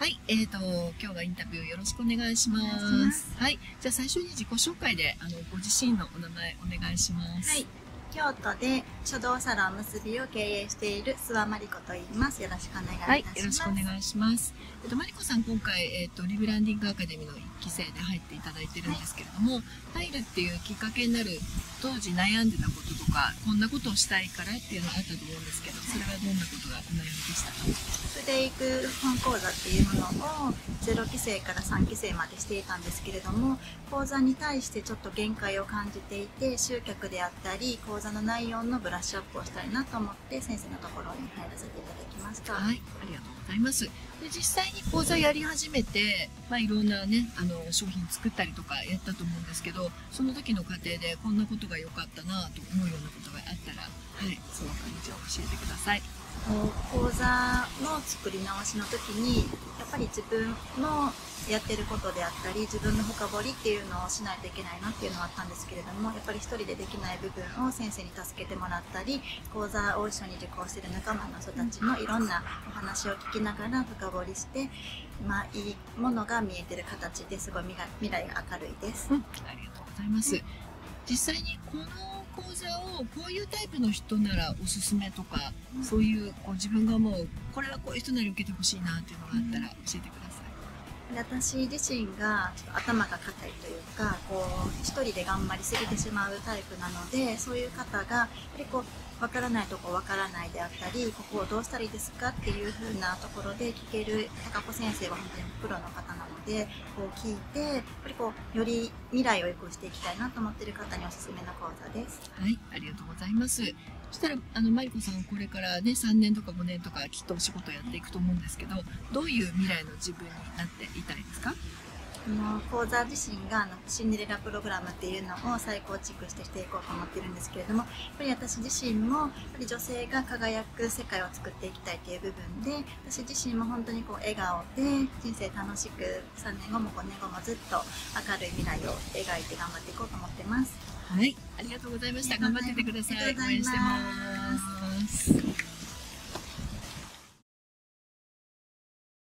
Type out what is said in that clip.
はい、えーと、今日はインタビューよろしくお願いします。はい、じゃあ最初に自己紹介で、あの、ご自身のお名前お願いします。はい。京都で書道サロン結びを経営している諏訪真理子と言います。よろしくお願はいいいた、しよろます。しくお願いします。えっと、マリコさん、今回、えっと、リブランディングアカデミーの1期生で入っていただいてるんですけれども、入るっていうきっかけになる、当時悩んでたこととか、こんなことをしたいからっていうのがあったと思うんですけど、それはどんなことがお悩みでしたか？それで行く本講座っていうものを0期生から3期生までしていたんですけれども講座に対してちょっと限界を感じていて集客であったり講座の内容のブラッシュアップをしたいなと思って先生のところに入らせていただきました。はい、ありがとうございます。で実際に講座やり始めて、まあ、いろんなねあの商品作ったりとかやったと思うんですけどその時の過程でこんなことが良かったなと思うようなことがあったら、はい、その感じを教えてください。講座の作り直しの時にやっぱり自分のやってることであったり自分の深掘りっていうのをしないといけないなっていうのはあったんですけれどもやっぱり一人でできない部分を先生に助けてもらったり講座を一緒に受講してる仲間の人たちのいろんなお話を聞きながら深掘りして、まあ、いいものが見えてる形ですごい未来未来が明るいです。うん、ありがとうございます。実際にこの講座をこういうタイプの人ならおすすめとか、そういうこう自分が思うこれはこういう人なら受けてほしいなっていうのがあったら教えてください。私自身がちょっと頭が硬いというかこう一人で頑張りすぎてしまうタイプなのでそういう方がやっぱりこう分からないとこ分からないであったりここをどうしたらいいですかっていう風なところで聞ける高子先生は本当にプロの方なのでこう聞いてやっぱりこうより未来を良くしていきたいなと思ってる方におすすめの講座です。はい、ありがとうございます。そしたら、あの、マリコさん、これからね、3年とか5年とか、きっとお仕事やっていくと思うんですけど、どういう未来の自分になっていたいですか？の講座自身があのシンデレラプログラムっていうのを再構築してしていこうと思ってるんですけれどもやっぱり私自身もやっぱり女性が輝く世界を作っていきたいという部分で私自身も本当にこう笑顔で人生楽しく3年後も5年後もずっと明るい未来を描いて頑張っていこうと思ってます。はい、ありがとうございました。頑張っててください。応援してます。